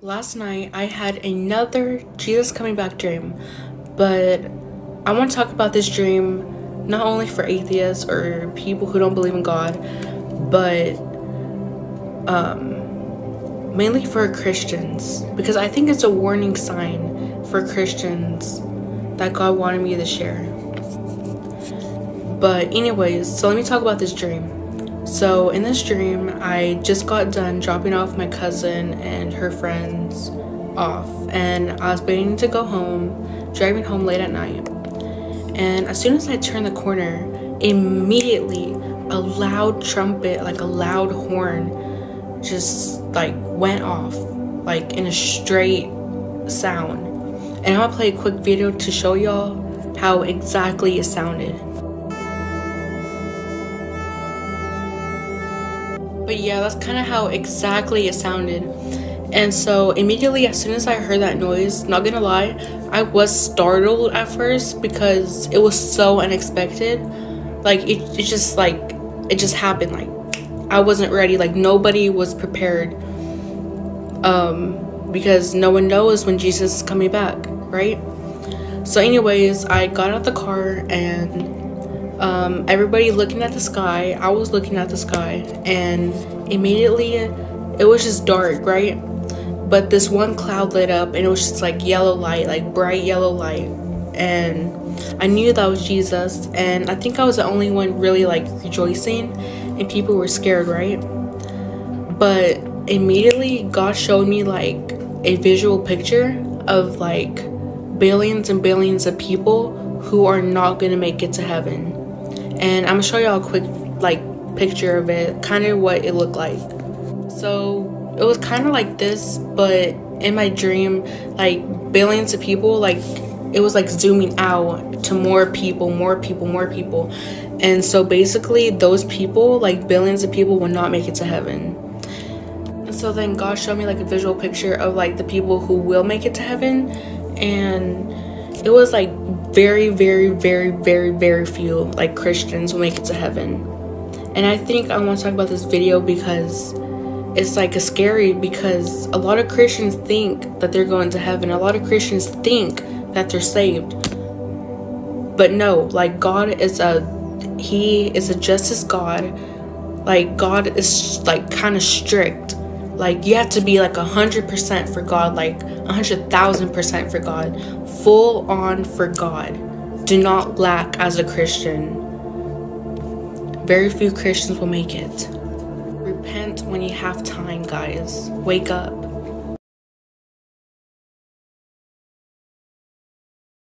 Last night I had another Jesus coming back dream, but I want to talk about this dream not only for atheists or people who don't believe in God, but um, mainly for Christians because I think it's a warning sign for Christians that God wanted me to share. But anyways, so let me talk about this dream. So in this dream, I just got done dropping off my cousin and her friends off, and I was waiting to go home, driving home late at night. And as soon as I turned the corner, immediately a loud trumpet, like a loud horn, just like went off, like in a straight sound. And I'm gonna play a quick video to show y'all how exactly it sounded. But yeah, that's kind of how exactly it sounded. And so immediately as soon as I heard that noise, not gonna lie, I was startled at first because it was so unexpected. Like it, it just like it just happened like I wasn't ready, like nobody was prepared. Um because no one knows when Jesus is coming back, right? So anyways, I got out the car and um, everybody looking at the sky. I was looking at the sky, and immediately it was just dark, right? But this one cloud lit up, and it was just like yellow light, like bright yellow light. And I knew that was Jesus, and I think I was the only one really like rejoicing, and people were scared, right? But immediately, God showed me like a visual picture of like billions and billions of people who are not gonna make it to heaven and I'm gonna show y'all a quick like picture of it, kind of what it looked like. So it was kind of like this, but in my dream, like billions of people, like it was like zooming out to more people, more people, more people. And so basically, those people, like billions of people, will not make it to heaven. And so then God showed me like a visual picture of like the people who will make it to heaven. And it was like very, very, very, very, very few like Christians will make it to heaven. And I think I want to talk about this video because it's like a scary because a lot of Christians think that they're going to heaven. A lot of Christians think that they're saved. But no, like God is a he is a justice God. Like God is like kind of strict. Like you have to be like a hundred percent for God, like a hundred thousand percent for God full on for God. Do not lack as a Christian. Very few Christians will make it. Repent when you have time, guys. Wake up.